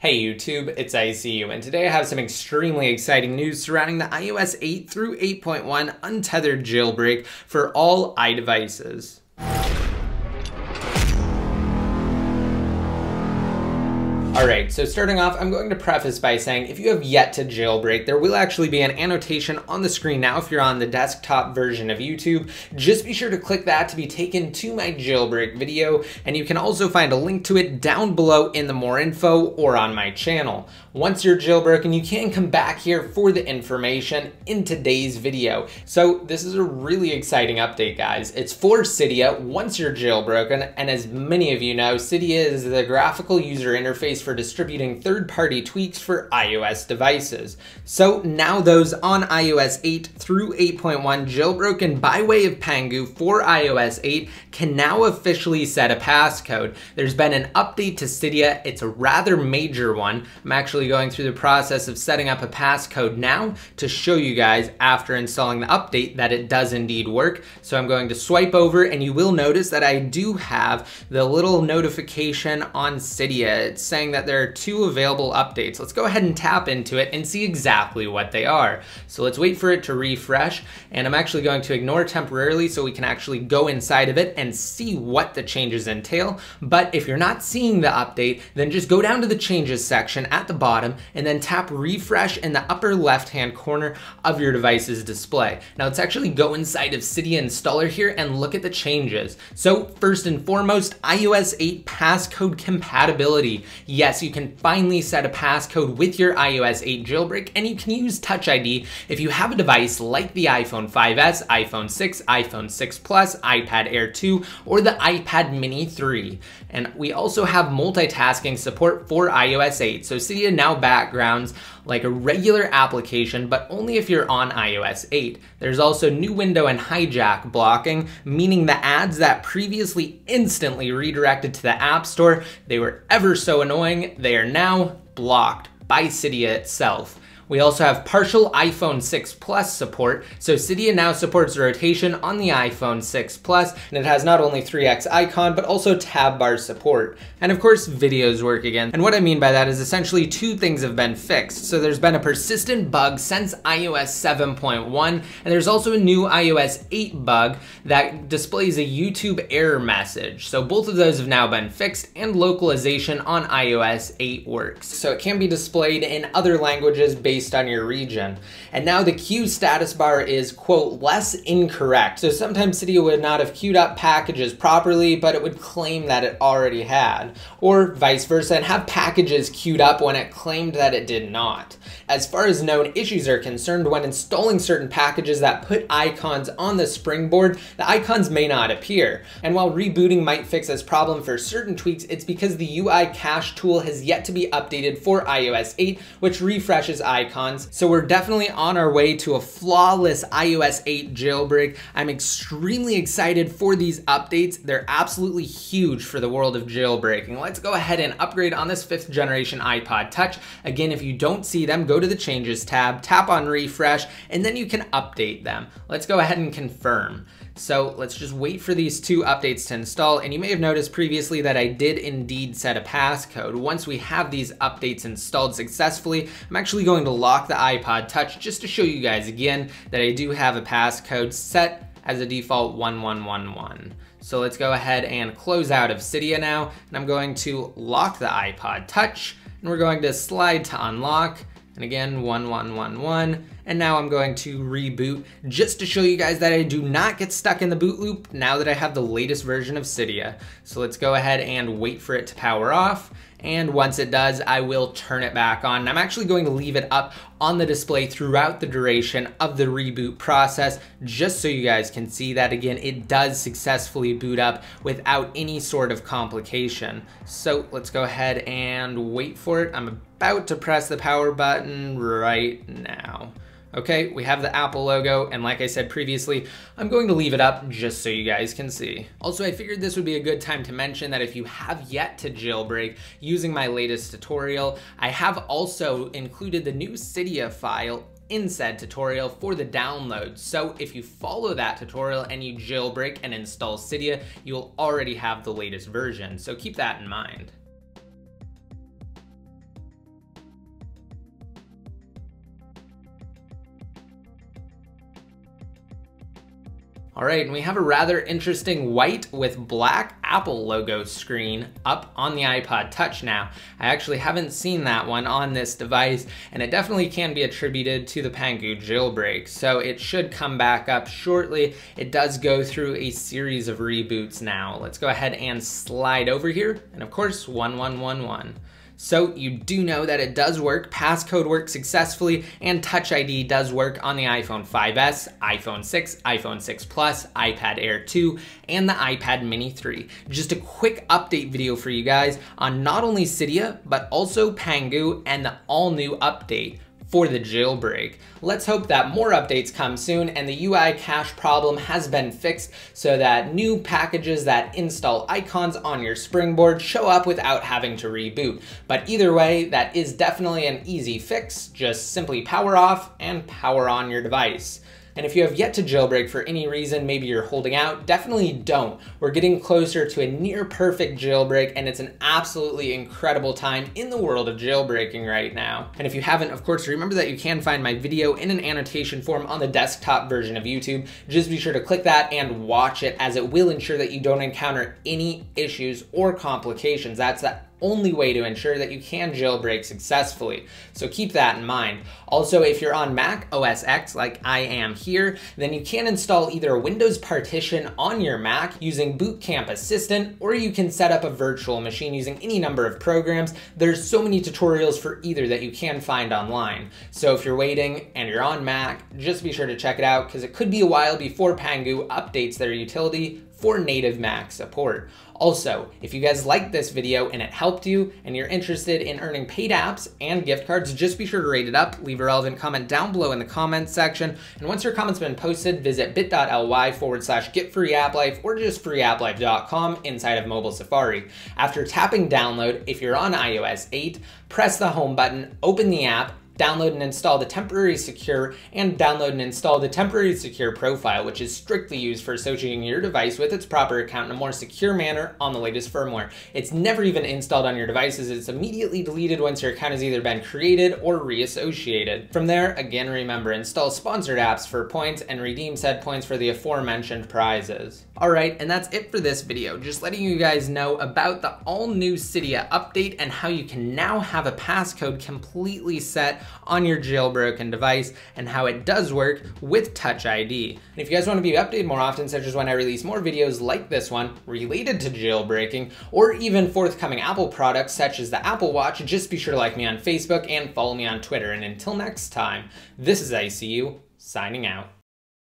Hey YouTube, it's ICU, and today I have some extremely exciting news surrounding the iOS 8 through 8.1 untethered jailbreak for all iDevices. Alright, so starting off, I'm going to preface by saying if you have yet to jailbreak, there will actually be an annotation on the screen now if you're on the desktop version of YouTube. Just be sure to click that to be taken to my jailbreak video, and you can also find a link to it down below in the more info or on my channel. Once you're jailbroken, you can come back here for the information in today's video. So this is a really exciting update, guys. It's for Cydia once you're jailbroken, and as many of you know, Cydia is the graphical user interface for distributing third-party tweaks for iOS devices. So now those on iOS 8 through 8.1 jailbroken by way of Pangu for iOS 8 can now officially set a passcode. There's been an update to Cydia. It's a rather major one. I'm actually going through the process of setting up a passcode now to show you guys after installing the update that it does indeed work. So I'm going to swipe over and you will notice that I do have the little notification on Cydia. It's saying that that there are two available updates. Let's go ahead and tap into it and see exactly what they are. So let's wait for it to refresh and I'm actually going to ignore temporarily so we can actually go inside of it and see what the changes entail. But if you're not seeing the update, then just go down to the changes section at the bottom and then tap refresh in the upper left hand corner of your device's display. Now let's actually go inside of Cydia installer here and look at the changes. So first and foremost, iOS 8 passcode compatibility. Yes, yes, you can finally set a passcode with your iOS 8 jailbreak and you can use Touch ID if you have a device like the iPhone 5S, iPhone 6, iPhone 6 Plus, iPad Air 2, or the iPad Mini 3. And we also have multitasking support for iOS 8, so Cydia now backgrounds like a regular application, but only if you're on iOS 8. There's also new window and hijack blocking, meaning the ads that previously instantly redirected to the App Store, they were ever so annoying they are now blocked by Cydia itself. We also have partial iPhone 6 Plus support, so Cydia now supports rotation on the iPhone 6 Plus, and it has not only 3x icon, but also tab bar support. And of course, videos work again. And what I mean by that is essentially two things have been fixed. So there's been a persistent bug since iOS 7.1, and there's also a new iOS 8 bug that displays a YouTube error message. So both of those have now been fixed, and localization on iOS 8 works. So it can be displayed in other languages based based on your region. And now the queue status bar is, quote, less incorrect. So sometimes Cydia would not have queued up packages properly, but it would claim that it already had. Or vice versa, and have packages queued up when it claimed that it did not. As far as known issues are concerned, when installing certain packages that put icons on the springboard, the icons may not appear. And while rebooting might fix this problem for certain tweaks, it's because the UI cache tool has yet to be updated for iOS 8, which refreshes icons icons. So we're definitely on our way to a flawless iOS 8 jailbreak. I'm extremely excited for these updates. They're absolutely huge for the world of jailbreaking. Let's go ahead and upgrade on this fifth generation iPod Touch. Again, if you don't see them, go to the changes tab, tap on refresh, and then you can update them. Let's go ahead and confirm. So let's just wait for these two updates to install. And you may have noticed previously that I did indeed set a passcode. Once we have these updates installed successfully, I'm actually going to lock the iPod Touch just to show you guys again that I do have a passcode set as a default 1111. So let's go ahead and close out of Cydia now. And I'm going to lock the iPod Touch and we're going to slide to unlock and again, 1111. And now I'm going to reboot just to show you guys that I do not get stuck in the boot loop now that I have the latest version of Cydia. So let's go ahead and wait for it to power off. And once it does, I will turn it back on. I'm actually going to leave it up on the display throughout the duration of the reboot process, just so you guys can see that again, it does successfully boot up without any sort of complication. So let's go ahead and wait for it. I'm about to press the power button right now. Okay, we have the Apple logo, and like I said previously, I'm going to leave it up just so you guys can see. Also, I figured this would be a good time to mention that if you have yet to jailbreak using my latest tutorial, I have also included the new Cydia file in said tutorial for the download. So if you follow that tutorial and you jailbreak and install Cydia, you'll already have the latest version. So keep that in mind. All right, and we have a rather interesting white with black Apple logo screen up on the iPod Touch now. I actually haven't seen that one on this device, and it definitely can be attributed to the Pangu jailbreak, so it should come back up shortly. It does go through a series of reboots now. Let's go ahead and slide over here, and of course, 1111. So you do know that it does work, passcode works successfully, and Touch ID does work on the iPhone 5S, iPhone 6, iPhone 6 Plus, iPad Air 2, and the iPad Mini 3. Just a quick update video for you guys on not only Cydia, but also Pangu and the all new update for the jailbreak. Let's hope that more updates come soon and the UI cache problem has been fixed so that new packages that install icons on your springboard show up without having to reboot. But either way, that is definitely an easy fix. Just simply power off and power on your device. And if you have yet to jailbreak for any reason, maybe you're holding out, definitely don't. We're getting closer to a near perfect jailbreak and it's an absolutely incredible time in the world of jailbreaking right now. And if you haven't, of course, remember that you can find my video in an annotation form on the desktop version of YouTube. Just be sure to click that and watch it as it will ensure that you don't encounter any issues or complications. That's the only way to ensure that you can jailbreak successfully. So keep that in mind. Also, if you're on Mac OS X like I am here, then you can install either a Windows partition on your Mac using Boot Camp Assistant, or you can set up a virtual machine using any number of programs. There's so many tutorials for either that you can find online. So if you're waiting and you're on Mac, just be sure to check it out because it could be a while before Pangu updates their utility for native Mac support. Also, if you guys liked this video and it helped you and you're interested in earning paid apps and gift cards, just be sure to rate it up, leave a relevant comment down below in the comments section. And once your comment's been posted, visit bit.ly forward slash get free app life or just freeapplife.com inside of mobile Safari. After tapping download, if you're on iOS 8, press the home button, open the app, download and install the temporary secure, and download and install the temporary secure profile, which is strictly used for associating your device with its proper account in a more secure manner on the latest firmware. It's never even installed on your devices, it's immediately deleted once your account has either been created or reassociated. From there, again remember, install sponsored apps for points and redeem said points for the aforementioned prizes. Alright, and that's it for this video, just letting you guys know about the all new Cydia update and how you can now have a passcode completely set on your jailbroken device and how it does work with Touch ID. And if you guys want to be updated more often, such as when I release more videos like this one related to jailbreaking, or even forthcoming Apple products such as the Apple Watch, just be sure to like me on Facebook and follow me on Twitter. And until next time, this is ICU signing out.